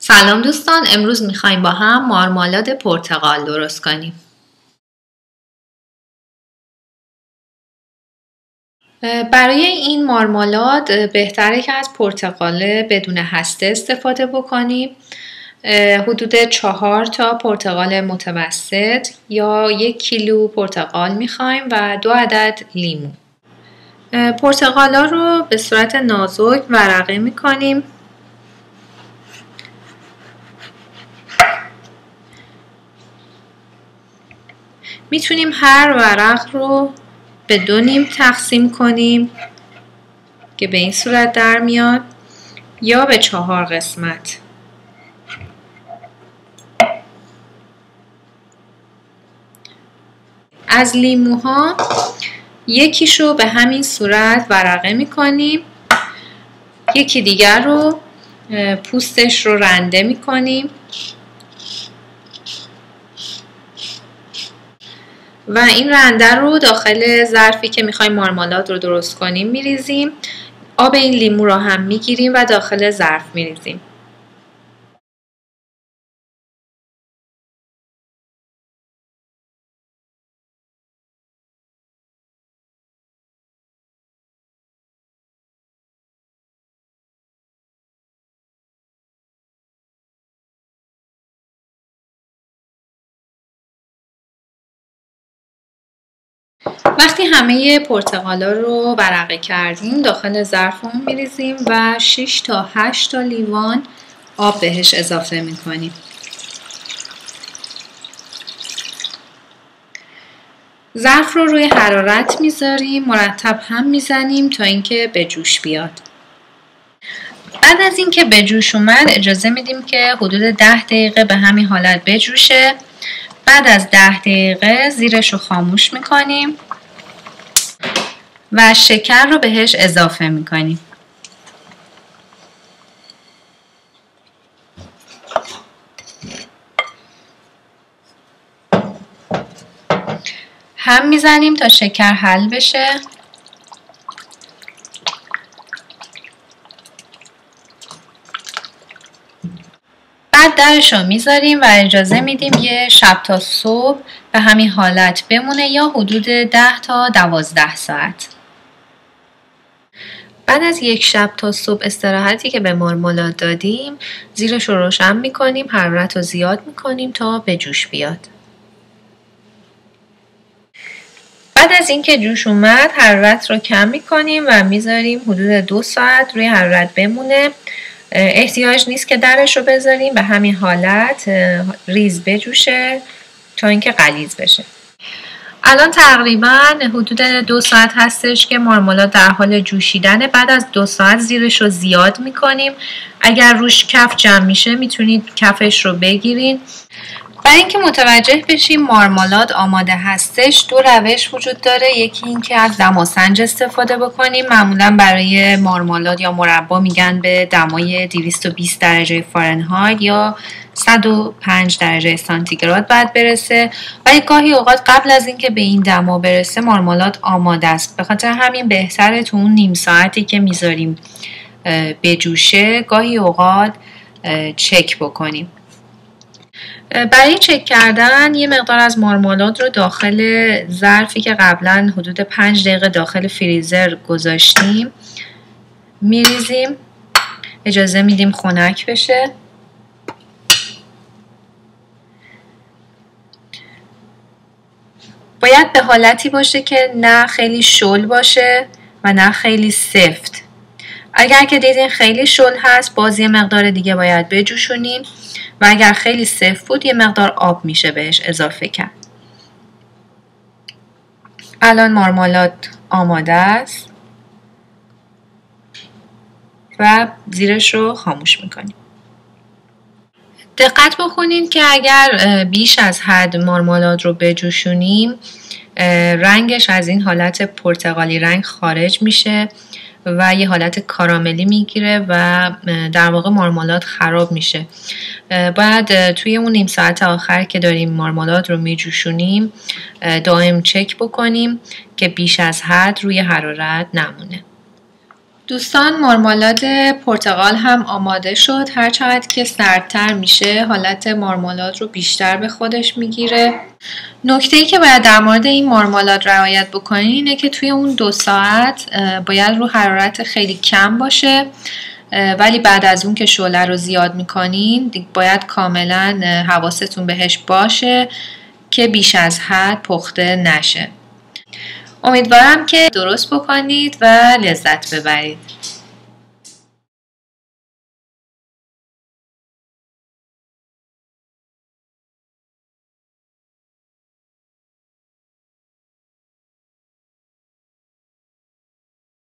سلام دوستان امروز می‌خوایم با هم مارمالاد پرتقال درست کنیم. برای این مارمالاد بهتره که از پرتقال بدون هسته استفاده بکنیم. حدود چهار تا پرتقال متوسط یا یک کیلو پرتقال می‌خوایم و دو عدد لیمو. پرتقالا رو به صورت نازک ورقه می‌کنیم. می‌تونیم هر ورق رو به دو نیم تقسیم کنیم که به این صورت در میاد یا به چهار قسمت. از لیموها یکیشو به همین صورت ورقه می‌کنیم. یکی دیگر رو پوستش رو رنده می‌کنیم. و این رنده رو داخل ظرفی که می‌خوایم مارمالاد رو درست کنیم میریزیم. آب این لیمو رو هم می‌گیریم و داخل ظرف میریزیم. وقتی همه پرتقالا رو برقه کردیم داخل ظرفمون میریزیم و 6 تا 8 تا لیوان آب بهش اضافه می‌کنیم. ظرف رو روی حرارت می‌ذاریم مرتب هم می‌زنیم تا اینکه به جوش بیاد. بعد از اینکه به جوش اومد اجازه میدیم که حدود ده دقیقه به همین حالت بجوشه. بعد از ده دقیقه زیرش رو خاموش می‌کنیم. و شکر رو بهش اضافه می‌کنیم هم می‌زنیم تا شکر حل بشه. بعد درش رو می‌ذاریم و اجازه میدیم یه شب تا صبح به همین حالت بمونه یا حدود ده تا دوازده ساعت. بعد از یک شب تا صبح استراحتی که به مارمالاد دادیم زیرش رو روشن می‌کنیم حرارت رو زیاد می‌کنیم تا به جوش بیاد. بعد از اینکه جوش اومد حرارت رو کم می‌کنیم و می‌ذاریم حدود دو ساعت روی حرارت بمونه. احتیاج نیست که درش رو بذاریم به همین حالت ریز بجوشه تا اینکه غلیظ بشه. الان تقریبا حدود دو ساعت هستش که مارمالاد در حال جوشیدنه. بعد از دو ساعت زیرش رو زیاد می‌کنیم. اگر روش کف جمع میشه می‌تونید کفش رو بگیرین. برای اینکه متوجه بشیم مارمالاد آماده هستش دو روش وجود داره. یکی اینکه از دماسنج استفاده بکنیم معمولا برای مارمالاد یا مربا میگن به دمای 220 درجه فارنهایت یا 105 درجه سانتیگراد بعد برسه. ولی گاهی اوقات قبل از اینکه به این دما برسه مارمالاد آماده است. به خاطر همین بهتره تو اون نیم ساعتی که می‌ذاریم بجوشه گاهی اوقات چک بکنیم. برای چک کردن یه مقدار از مارمالاد رو داخل ظرفی که قبلا حدود 5 دقیقه داخل فریزر گذاشتیم میریزیم اجازه میدیم خنک بشه. باید به حالتی باشه که نه خیلی شل باشه و نه خیلی سفت. اگر که دیدین خیلی شل هست باز یه مقدار دیگه باید بجوشونین و اگر خیلی سفت بود یه مقدار آب میشه بهش اضافه کرد. الان مارمالاد آماده است و زیرش رو خاموش می‌کنیم. دقت بکنید که اگر بیش از حد مارمالاد رو بجوشونیم رنگش از این حالت پرتغالی رنگ خارج میشه. و یه حالت کاراملی می‌گیره و در واقع مارمالاد خراب میشه. باید توی اون نیم ساعت آخر که داریم مارمالاد رو میجوشونیم دائم چک بکنیم که بیش از حد روی حرارت نمونه. دوستان مارمالاد پرتقال هم آماده شد. هر چقدر که سردتر میشه حالت مارمالاد رو بیشتر به خودش می‌گیره. نکته ای که باید در مورد این مارمالاد رعایت بکنین اینه که توی اون دو ساعت باید رو حرارت خیلی کم باشه. ولی بعد از اون که شعله رو زیاد می‌کنین باید کاملا حواستون بهش باشه که بیش از حد پخته نشه. امیدوارم که درست بکنید و لذت ببرید.